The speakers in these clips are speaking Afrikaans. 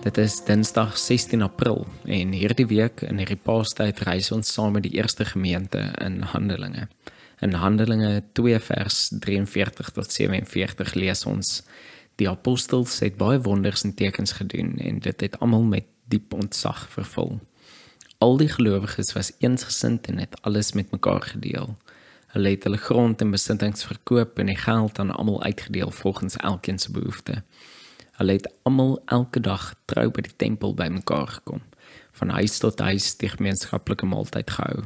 Dit is Dinsdag 16 April en hierdie week in hierdie paastyd reis ons saam met die eerste gemeente in Handelinge. In Handelinge 2 vers 43 tot 47 lees ons: Die apostels het baie wonders en tekens gedoen en dit het almal met diep ontzag vervul. Al die gelowiges was eensgesind en het alles met mekaar gedeel. Hulle het hulle grond en besittings verkoop en die geld aan almal uitgedeel volgens elkeen se behoeftes. Hulle het almal elke dag trou by die tempel bymekaar gekom. Van huis tot huis die gemeenskaplike maaltyd gehou.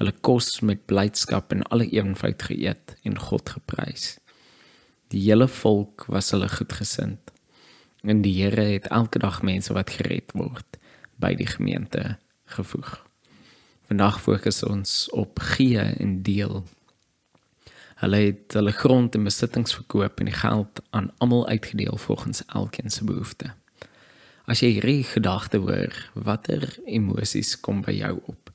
Hulle kos met blydskap en alle eenvoud geëet en God geprys. Die hele volk was hulle goedgesind. En die Here het elke dag mense wat gered word by die gemeente gevoeg. Vandag fokus ons op gee en deel Hulle het hulle grond en besittings verkoop en die geld aan almal uitgedeel volgens elkeen se behoefte. As jy hierdie gedagte hoor, watter emosies kom by jou op?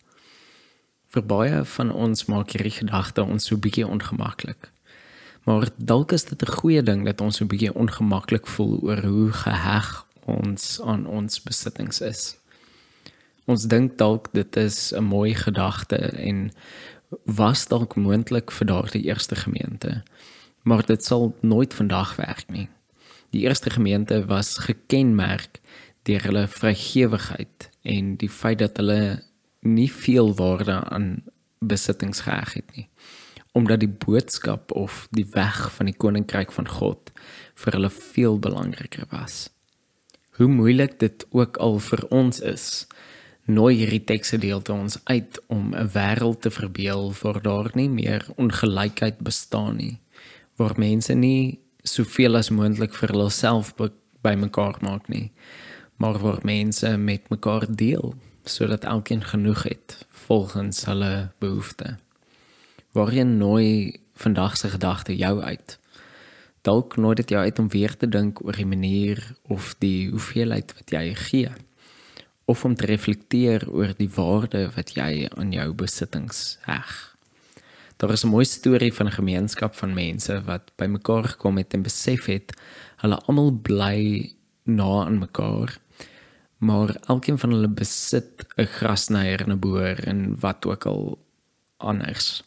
Vir baie van ons maak hierdie gedagte ons so bietjie ongemaklik. Maar dalk is dit 'n goeie ding dat ons so bietjie ongemaklik voel oor hoe geheg ons aan ons besittings is. Ons dink dalk dit is 'n mooi gedagte en was dalk moontlik vir daardie eerste gemeente, maar dit sal nooit vandag werk nie. Die eerste gemeente was gekenmerk deur hulle vrygewigheid en die feit dat hulle nie veel waarde aan besittings geheg het nie omdat die boodskap of die weg van die koninkryk van God vir hulle veel belangriker was. Hoe moeilik dit ook al vir ons is nooi hierdie teksgedeelte ons uit om 'n wêreld te verbeel waar daar nie meer ongelykheid bestaan nie, waar mense nie soveel as moontlik vir hulself bymekaar maak nie, maar waar mense met mekaar deel sodat elkeen genoeg het volgens hulle behoeftes. Waarheen nooi vandag se gedagte jou uit? Dalk nooi dit jou uit om weer te dink oor die manier of die hoeveelheid wat jy gee of om te reflekteer oor die waarde wat jy aan jou besittings heg. Daar is 'n mooi storie van 'n gemeenskap van mense wat bymekaar gekom het en besef het hulle almal bly na aan mekaar. Maar elkeen van hulle besit 'n grasnyer en 'n boer en wat ook al anders.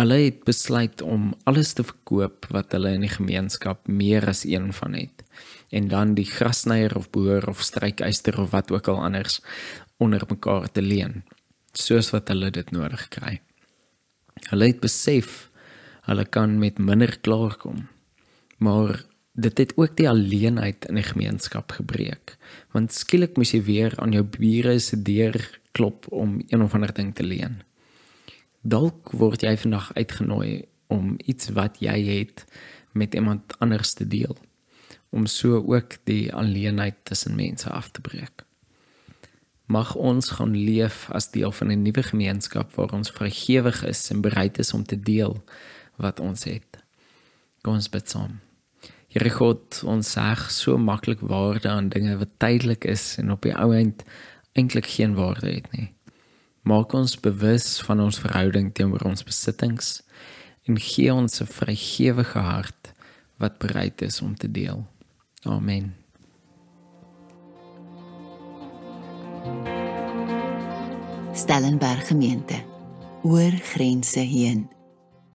Hulle het besluit om alles te verkoop wat hulle in die gemeenskap meer as een van het en dan die grasnyer of boer of strykyster of wat ook al anders onder mekaar te leen soos wat hulle dit nodig kry. Hulle het besef hulle kan met minder klaarkom. Maar dit het ook die alleenheid in die gemeenskap gebreek. Want skielik moes jy weer aan jou bure se deur klop om een of ander ding te leen. Dalk word jy vandag uitgenooi om iets wat jy het met iemand anders te deel om so ook die alleenheid tussen mense af te breek. Mag ons gaan leef as deel van 'n nuwe gemeenskap waar ons vrygewig is en bereid is om te deel wat ons het. Kom ons bid saam. Here God, ons sê so maklik waarde aan dinge wat tydelik is en op die ou end eintlik geen waarde het nie. Maak ons bewus van ons verhouding teenoor ons besittings en gee ons 'n vrygewige hart wat bereid is om te deel. Amen. Stellenberg gemeente. Oor grense heen.